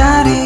자리